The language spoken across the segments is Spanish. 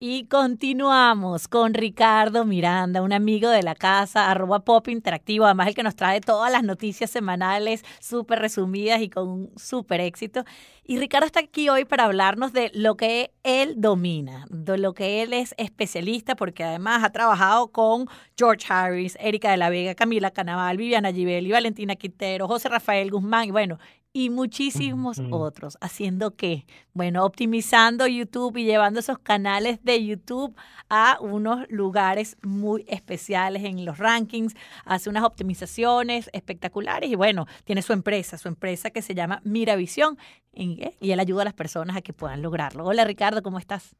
Y continuamos con Ricardo Miranda, un amigo de la casa, arroba pop interactivo, además el que nos trae todas las noticias semanales súper resumidas y con un súper éxito. Y Ricardo está aquí hoy para hablarnos de lo que él domina, de lo que él es especialista, porque además ha trabajado con George Harris, Erika de la Vega, Camila Canaval, Viviana Givelli, Valentina Quintero, José Rafael Guzmán, y bueno, y muchísimos otros. ¿Haciendo qué? Bueno, optimizando YouTube y llevando esos canales de YouTube a unos lugares muy especiales en los rankings. Hace unas optimizaciones espectaculares y bueno, tiene su empresa, su empresa que se llama Miravisión y él ayuda a las personas a que puedan lograrlo. Hola Ricardo, ¿cómo estás?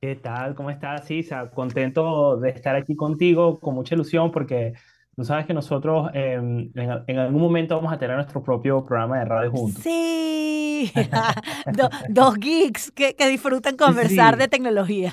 ¿Qué tal? ¿Cómo estás, Isa? Contento de estar aquí contigo, con mucha ilusión porque Tú sabes que nosotros em, en, algún momento vamos a tener nuestro propio programa de radio juntos. Sí, dos geeks que, disfrutan conversar de tecnología.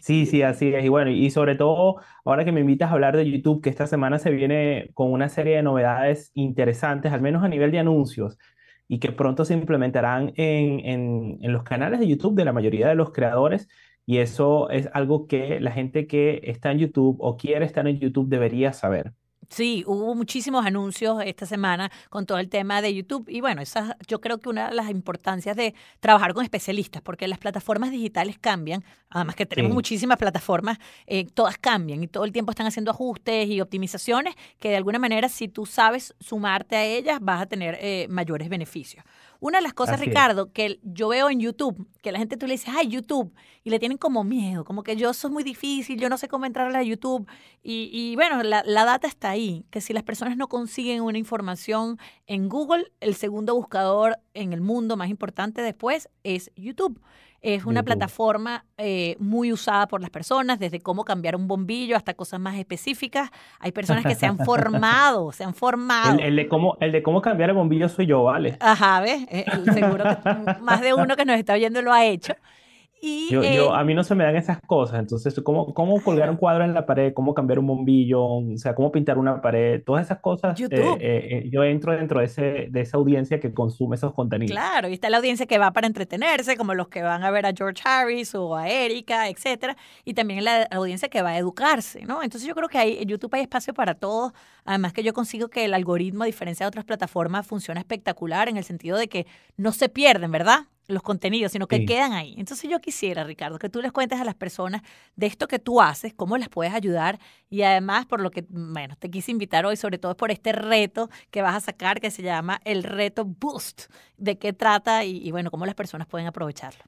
Sí, sí, así es. Y bueno, y sobre todo ahora que me invitas a hablar de YouTube, que esta semana se viene con una serie de novedades interesantes, al menos a nivel de anuncios, y que pronto se implementarán en, en los canales de YouTube de la mayoría de los creadores y eso es algo que la gente que está en YouTube o quiere estar en YouTube debería saber. Sí, hubo muchísimos anuncios esta semana con todo el tema de YouTube y bueno, esa yo creo que una de las importancias de trabajar con especialistas, porque las plataformas digitales cambian, además que tenemos muchísimas plataformas, eh, todas cambian y todo el tiempo están haciendo ajustes y optimizaciones que de alguna manera si tú sabes sumarte a ellas vas a tener eh, mayores beneficios. Una de las cosas, Ricardo, que yo veo en YouTube, que la gente tú le dices, ay, YouTube, y le tienen como miedo, como que yo soy muy difícil, yo no sé cómo entrar a YouTube. Y, bueno, la, la, data está ahí, que si las personas no consiguen una información en Google, el segundo buscador en el mundo más importante después es YouTube. Es una plataforma eh, muy usada por las personas, desde cómo cambiar un bombillo hasta cosas más específicas. Hay personas que se han formado, se han formado. El, de cómo, el de cómo cambiar el bombillo soy yo, ¿vale? Ajá, ¿ves? Eh, seguro que más de uno que nos está oyendo lo ha hecho yo, yo, eh, a mí no se me dan esas cosas, entonces, ¿cómo, cómo colgar un cuadro en la pared? ¿Cómo cambiar un bombillo? O sea, ¿cómo pintar una pared? Todas esas cosas, eh, eh, yo entro dentro de, ese, de esa audiencia que consume esos contenidos. Claro, y está la audiencia que va para entretenerse, como los que van a ver a George Harris o a Erika, etcétera, y también la audiencia que va a educarse, ¿no? Entonces yo creo que hay, en YouTube hay espacio para todos, además que yo consigo que el algoritmo, a diferencia de otras plataformas, funciona espectacular en el sentido de que no se pierden, ¿verdad? Los contenidos, sino que quedan ahí. Entonces yo quisiera, Ricardo, que tú les cuentes a las personas de esto que tú haces, cómo las puedes ayudar y además por lo que, bueno, te quise invitar hoy, sobre todo por este reto que vas a sacar que se llama el reto Boost, de qué trata y, y bueno, cómo las personas pueden aprovecharlo.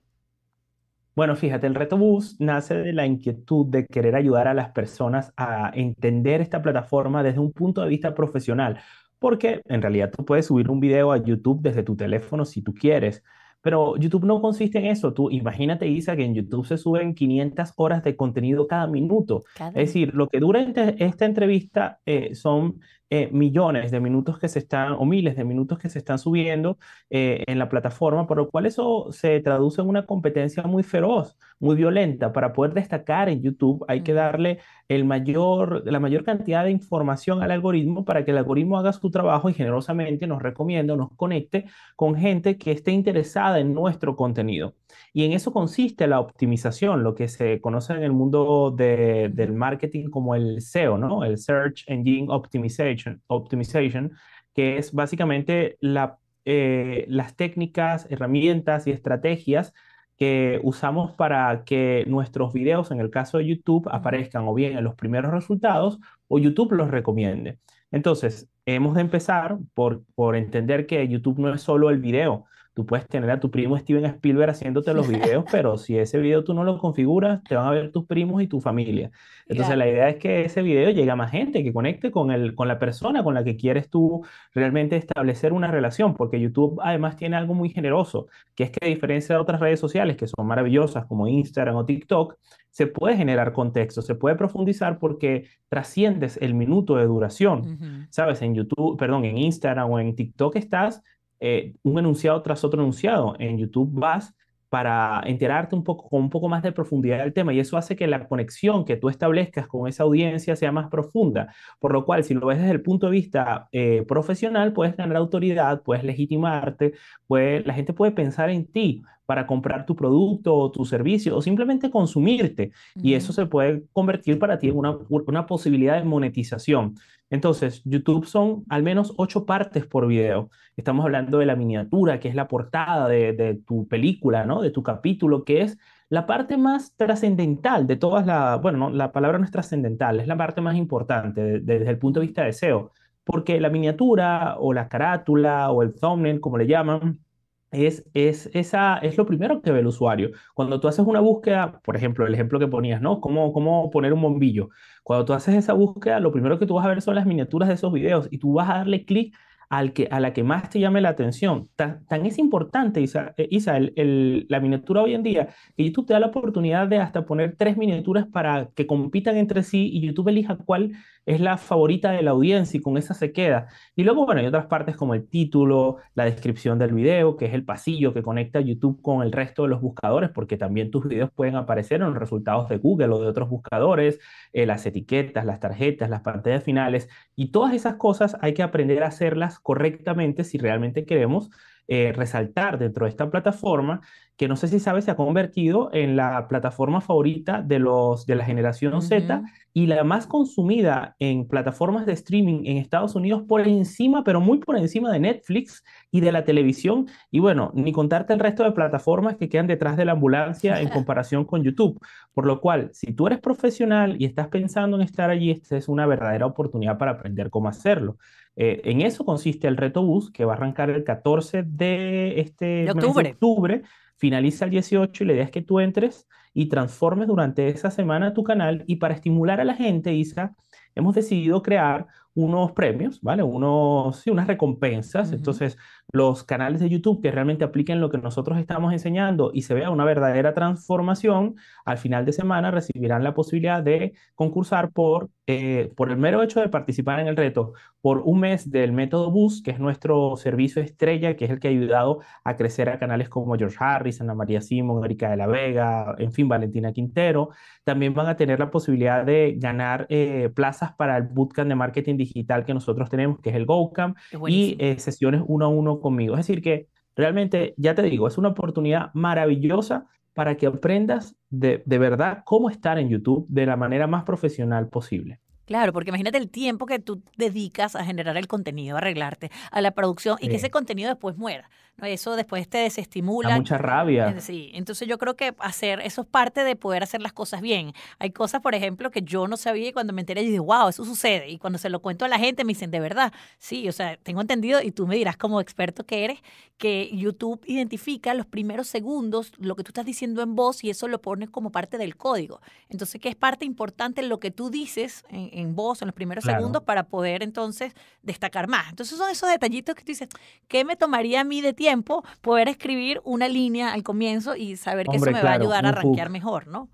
Bueno, fíjate, el reto Boost nace de la inquietud de querer ayudar a las personas a entender esta plataforma desde un punto de vista profesional, porque en realidad tú puedes subir un video a YouTube desde tu teléfono si tú quieres pero YouTube no consiste en eso. Tú imagínate, Isa, que en YouTube se suben 500 horas de contenido cada minuto. Es decir, lo que dura esta entrevista eh, son eh, millones de minutos que se están, o miles de minutos que se están subiendo eh, en la plataforma, por lo cual eso se traduce en una competencia muy feroz, muy violenta. Para poder destacar en YouTube hay que darle el mayor, la mayor cantidad de información al algoritmo para que el algoritmo haga su trabajo y generosamente nos recomiende o nos conecte con gente que esté interesada en nuestro contenido. Y en eso consiste la optimización, lo que se conoce en el mundo del marketing como el SEO, ¿no? El Search Engine Optimization, optimization que es básicamente la, eh, las técnicas, herramientas y estrategias que usamos para que nuestros videos, en el caso de YouTube, aparezcan o bien en los primeros resultados o YouTube los recomiende. Entonces, hemos de empezar por, por entender que YouTube no es solo el video, Tú puedes tener a tu primo Steven Spielberg haciéndote los videos, pero si ese video tú no lo configuras, te van a ver tus primos y tu familia. Entonces la idea es que ese video llegue a más gente, que conecte con, el, con la persona con la que quieres tú realmente establecer una relación, porque YouTube además tiene algo muy generoso, que es que a diferencia de otras redes sociales que son maravillosas como Instagram o TikTok, se puede generar contexto, se puede profundizar porque trasciendes el minuto de duración. ¿Sabes? En YouTube, perdón, en Instagram o en TikTok estás eh, un enunciado tras otro enunciado. En YouTube vas para enterarte un poco con un poco más de profundidad del tema y eso hace que la conexión que tú establezcas con esa audiencia sea más profunda, por lo cual si lo ves desde el punto de vista eh, profesional puedes ganar autoridad, puedes legitimarte, puede, la gente puede pensar en ti para comprar tu producto o tu servicio o simplemente consumirte y eso se puede convertir para ti en una, una posibilidad de monetización. Entonces, YouTube son al menos ocho partes por video. Estamos hablando de la miniatura, que es la portada de, tu película, ¿no? De tu capítulo, que es la parte más trascendental de todas las, bueno, la palabra no es trascendental, es la parte más importante desde el punto de vista de SEO, porque la miniatura o la carátula o el thumbnail, como le llaman, es, es, esa, es lo primero que ve el usuario. Cuando tú haces una búsqueda, por ejemplo, el ejemplo que ponías, ¿no? ¿Cómo, cómo poner un bombillo? Cuando tú haces esa búsqueda, lo primero que tú vas a ver son las miniaturas de esos videos y tú vas a darle clic al que, a la que más te llame la atención. Tan, es importante, Isa, eh, Isa el, la miniatura hoy en día, que YouTube te da la oportunidad de hasta poner tres miniaturas para que compitan entre sí y YouTube elija cuál es la favorita de la audiencia y con esa se queda. Y luego, bueno, hay otras partes como el título, la descripción del video, que es el pasillo que conecta YouTube con el resto de los buscadores, porque también tus videos pueden aparecer en los resultados de Google o de otros buscadores, eh, las etiquetas, las tarjetas, las pantallas finales, y todas esas cosas hay que aprender a hacerlas correctamente si realmente queremos eh, resaltar dentro de esta plataforma, que no sé si sabes, se ha convertido en la plataforma favorita de, los, de la generación Z y la más consumida en plataformas de streaming en Estados Unidos por encima, pero muy por encima de Netflix y de la televisión. Y bueno, ni contarte el resto de plataformas que quedan detrás de la ambulancia en comparación con YouTube. Por lo cual, si tú eres profesional y estás pensando en estar allí, esta es una verdadera oportunidad para aprender cómo hacerlo. Eh, en eso consiste el reto bus que va a arrancar el 14 de este octubre. octubre, finaliza el 18 y la idea es que tú entres y transformes durante esa semana tu canal y para estimular a la gente, Isa, hemos decidido crear unos premios, ¿vale? Unos, sí, unas recompensas. Entonces, los canales de YouTube que realmente apliquen lo que nosotros estamos enseñando y se vea una verdadera transformación, al final de semana recibirán la posibilidad de concursar por, eh, por el mero hecho de participar en el reto, por un mes del método Boost, que es nuestro servicio estrella, que es el que ha ayudado a crecer a canales como George Harris, Ana María Simón, Erika de la Vega, en fin, Valentina Quintero. También van a tener la posibilidad de ganar eh, plazas para el bootcamp de marketing digital que nosotros tenemos, que es el GoCamp, y eh, sesiones uno a uno conmigo. Es decir, que realmente, ya te digo, es una oportunidad maravillosa para que aprendas de, de verdad cómo estar en YouTube de la manera más profesional posible. Claro, porque imagínate el tiempo que tú dedicas a generar el contenido, a arreglarte, a la producción y que ese contenido después muera. Eso después te desestimula. Da mucha rabia. Sí, entonces yo creo que hacer eso es parte de poder hacer las cosas bien. Hay cosas, por ejemplo, que yo no sabía y cuando me enteré, yo dije, wow, eso sucede. Y cuando se lo cuento a la gente, me dicen, de verdad, sí, o sea, tengo entendido y tú me dirás como experto que eres, que YouTube identifica los primeros segundos, lo que tú estás diciendo en voz y eso lo pone como parte del código. Entonces, que es parte importante lo que tú dices en, voz en los primeros segundos para poder entonces destacar más. Entonces, son esos detallitos que tú dices, ¿qué me tomaría a mí de tiempo? poder escribir una línea al comienzo y saber que eso me va a ayudar a rankear mejor, ¿no?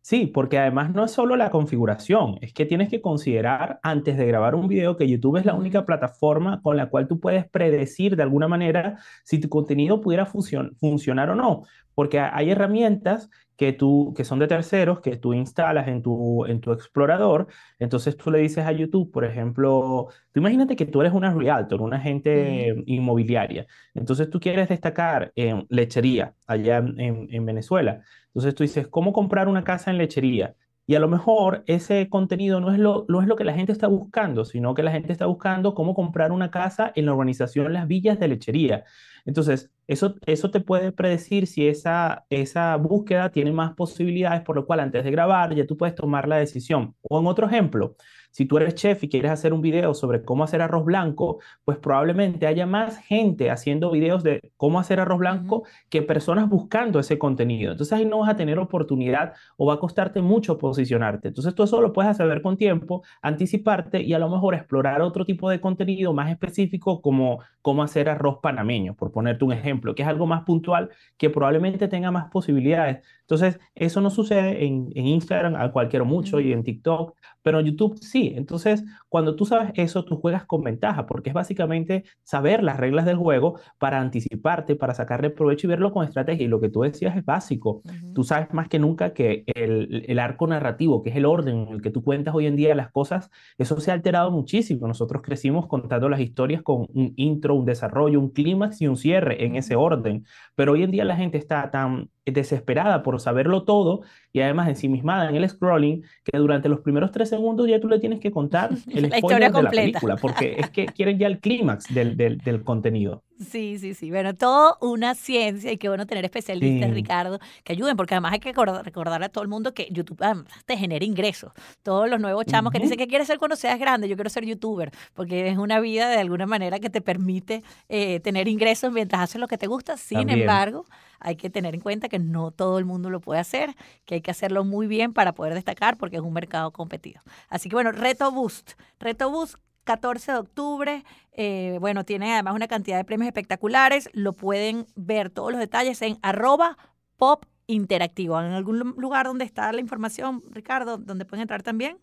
Sí, porque además no es solo la configuración, es que tienes que considerar antes de grabar un video que YouTube es la única plataforma con la cual tú puedes predecir de alguna manera si tu contenido pudiera funcionar o no, porque hay herramientas que, tú, que son de terceros, que tú instalas en tu, en tu explorador. Entonces tú le dices a YouTube, por ejemplo, tú imagínate que tú eres una realtor, una agente inmobiliaria. Entonces tú quieres destacar en lechería allá en, en Venezuela. Entonces tú dices, ¿cómo comprar una casa en lechería? Y a lo mejor ese contenido no es lo, no es lo que la gente está buscando, sino que la gente está buscando cómo comprar una casa en la urbanización Las Villas de Lechería. Entonces, eso, eso te puede predecir si esa, esa búsqueda tiene más posibilidades, por lo cual antes de grabar ya tú puedes tomar la decisión. O en otro ejemplo, si tú eres chef y quieres hacer un video sobre cómo hacer arroz blanco, pues probablemente haya más gente haciendo videos de cómo hacer arroz blanco que personas buscando ese contenido. Entonces ahí no vas a tener oportunidad o va a costarte mucho posicionarte. Entonces tú eso lo puedes hacer con tiempo, anticiparte y a lo mejor explorar otro tipo de contenido más específico como cómo hacer arroz panameño, por ponerte un ejemplo, que es algo más puntual que probablemente tenga más posibilidades. Entonces, eso no sucede en, en Instagram, a cualquier mucho, y en TikTok, pero en YouTube sí. Entonces, cuando tú sabes eso, tú juegas con ventaja, porque es básicamente saber las reglas del juego para anticiparte, para sacarle provecho y verlo con estrategia. Y lo que tú decías es básico. Tú sabes más que nunca que el, el, arco narrativo, que es el orden en el que tú cuentas hoy en día las cosas, eso se ha alterado muchísimo. Nosotros crecimos contando las historias con un intro, un desarrollo, un clímax y un cierre en ese orden. Pero hoy en día la gente está tan desesperada por saberlo todo y además ensimismada en el scrolling que durante los primeros tres segundos ya tú le tienes que contar el spoiler de la película porque es que quieren ya el clímax del, del, del, contenido. Sí, sí, sí. Bueno, todo una ciencia y qué bueno tener especialistas, sí. Ricardo, que ayuden, porque además hay que recordar a todo el mundo que YouTube te genera ingresos. Todos los nuevos chamos uh -huh. que dicen que quieres ser cuando seas grande, yo quiero ser youtuber, porque es una vida de alguna manera que te permite eh, tener ingresos mientras haces lo que te gusta. Sin También. embargo, hay que tener en cuenta que no todo el mundo lo puede hacer, que hay que hacerlo muy bien para poder destacar, porque es un mercado competido. Así que bueno, Reto Boost. Reto Boost 14 de octubre. Eh, bueno, tiene además una cantidad de premios espectaculares. Lo pueden ver todos los detalles en arroba pop interactivo. ¿En algún lugar donde está la información, Ricardo, donde pueden entrar también?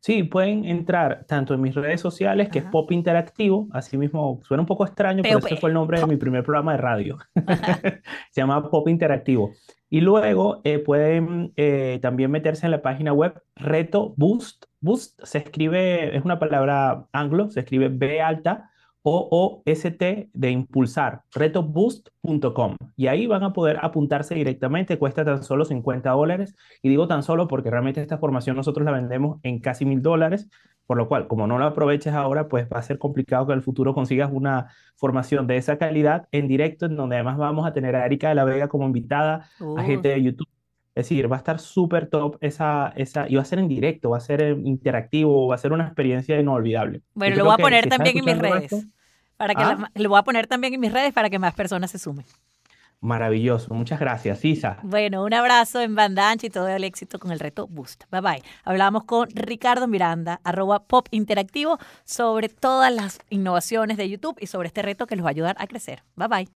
Sí, pueden entrar tanto en mis redes sociales, que Ajá. es Pop Interactivo, así mismo suena un poco extraño, pero, pero ese fue el nombre de mi primer programa de radio. Se llama Pop Interactivo. Y luego eh, pueden eh, también meterse en la página web Reto Boost. Boost se escribe, es una palabra anglo, se escribe B alta o O S T de impulsar, retoboost.com. Y ahí van a poder apuntarse directamente, cuesta tan solo 50 dólares. Y digo tan solo porque realmente esta formación nosotros la vendemos en casi mil dólares. Por lo cual, como no la aproveches ahora, pues va a ser complicado que en el futuro consigas una formación de esa calidad en directo, en donde además vamos a tener a Erika de la Vega como invitada, uh. a gente de YouTube. Es decir, va a estar súper top esa, esa, y va a ser en directo, va a ser interactivo, va a ser una experiencia inolvidable. Bueno, lo voy a poner también en mis redes. Esto, para que ¿Ah? la, lo voy a poner también en mis redes para que más personas se sumen. Maravilloso. Muchas gracias, Isa. Bueno, un abrazo en banda ancha y todo el éxito con el reto Boost. Bye bye. Hablamos con Ricardo Miranda, arroba pop interactivo, sobre todas las innovaciones de YouTube y sobre este reto que los va a ayudar a crecer. Bye bye.